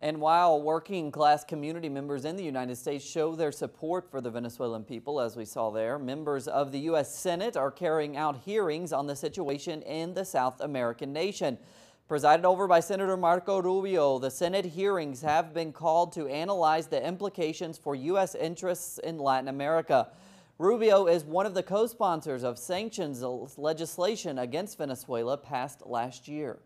And while working class community members in the United States show their support for the Venezuelan people, as we saw there, members of the U.S. Senate are carrying out hearings on the situation in the South American nation. Presided over by Senator Marco Rubio, the Senate hearings have been called to analyze the implications for U.S. interests in Latin America. Rubio is one of the co-sponsors of sanctions legislation against Venezuela passed last year.